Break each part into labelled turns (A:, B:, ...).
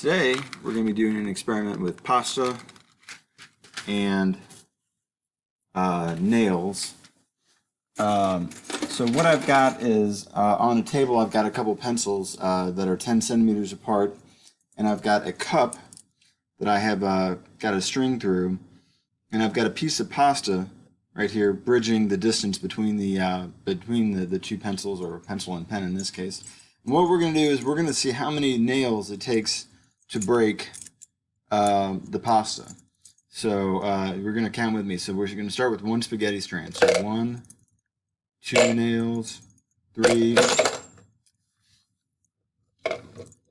A: today we're going to be doing an experiment with pasta and uh, nails. Um, so what I've got is uh, on a table I've got a couple pencils uh, that are 10 centimeters apart and I've got a cup that I have uh, got a string through and I've got a piece of pasta right here bridging the distance between the uh, between the, the two pencils or pencil and pen in this case. And what we're going to do is we're going to see how many nails it takes to break uh, the pasta. So uh, we're going to count with me. So we're going to start with one spaghetti strand. So one, two nails, three.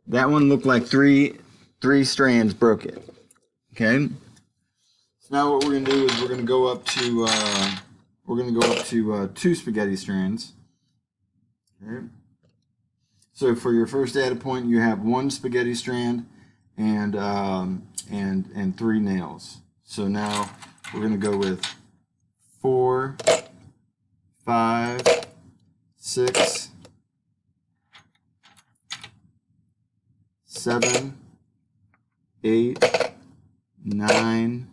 A: That one looked like three three strands broke it. Okay. So now what we're going to do is we're going to go up to uh, we're going to go up to uh, two spaghetti strands. Okay. So for your first data point, you have one spaghetti strand and um, and and three nails. So now we're going to go with four, five, six, seven, eight, nine.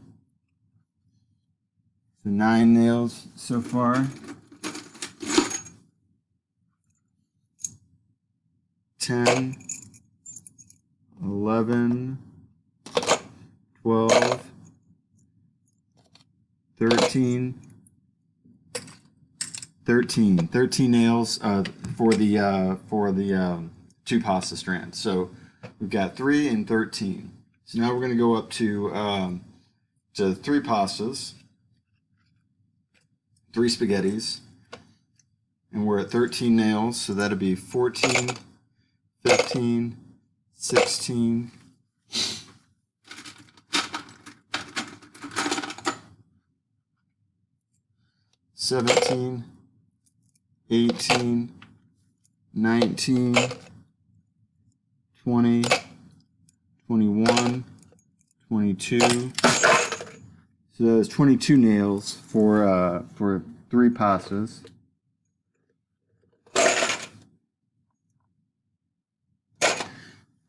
A: So nine nails so far. 10, 11, 12, 13, 13, 13 nails uh, for the uh, for the um, two pasta strands. So we've got three and 13. So now we're going to go up to um, to three pastas, three spaghettis, and we're at 13 nails. So that'll be 14. 15, 16, Seventeen, eighteen, nineteen, twenty, twenty-one, twenty-two. So that's 22 nails for uh, for three pastas.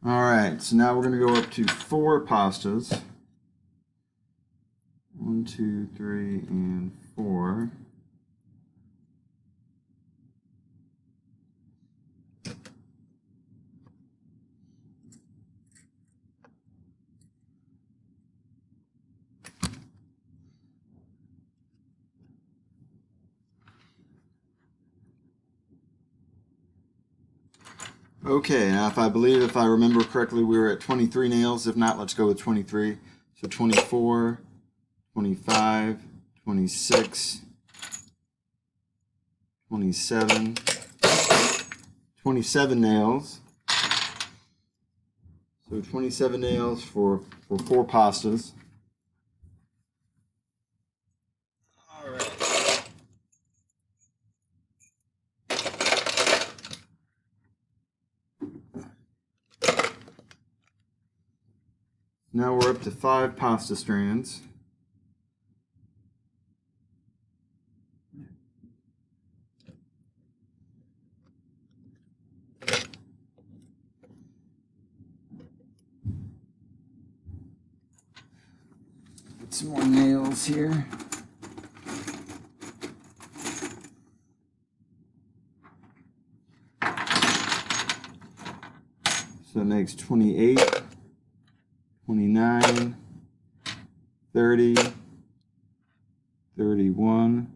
A: All right, so now we're going to go up to four pastas. One, two, three, and four. Okay, now if I believe, if I remember correctly, we were at 23 nails. If not, let's go with 23. So 24, 25, 26, 27, 27 nails. So 27 nails for, for four pastas. Now we're up to five pasta strands. Get some more nails here. So that makes 28. 29, 30, 31,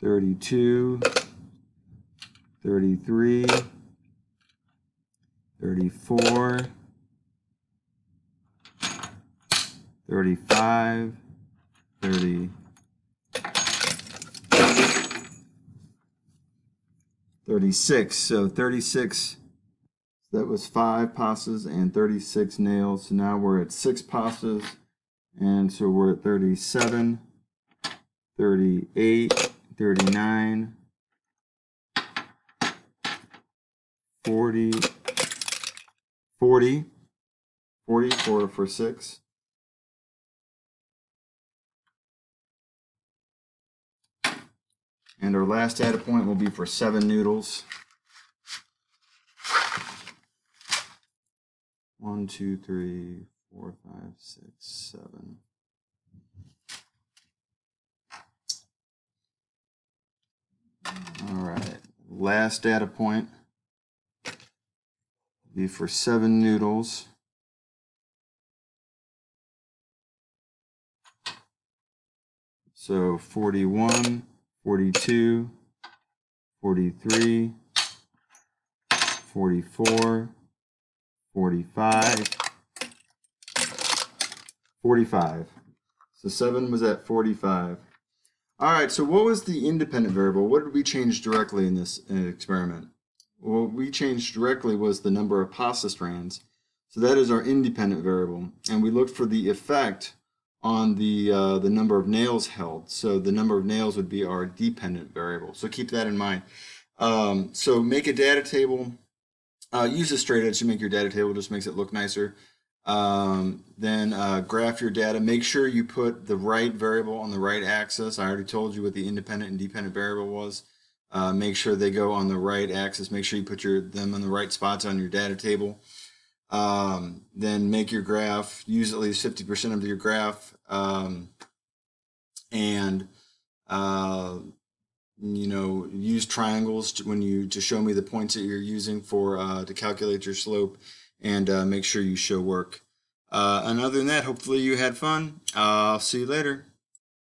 A: 32, 33, 34, 35, 30, 36. So 36, that was five pastas and 36 nails. So now we're at six pastas. And so we're at 37, 38, 39, 40, 40, 40 for, for six. And our last data point will be for seven noodles. One, two, three, four, five, six, seven. All right, last data point be for seven noodles. So 41. 42, 43, 44, 45, 45. So 7 was at 45. All right, so what was the independent variable? What did we change directly in this uh, experiment? What we changed directly was the number of pasta strands. So that is our independent variable. And we looked for the effect on the, uh, the number of nails held. So the number of nails would be our dependent variable. So keep that in mind. Um, so make a data table. Uh, use a straight edge to make your data table, just makes it look nicer. Um, then uh, graph your data. Make sure you put the right variable on the right axis. I already told you what the independent and dependent variable was. Uh, make sure they go on the right axis. Make sure you put your them in the right spots on your data table. Um, then make your graph. Use at least 50% of your graph. Um, and uh, you know use triangles to, when you to show me the points that you're using for uh, to calculate your slope and uh, make sure you show work uh, and other than that hopefully you had fun i'll see you later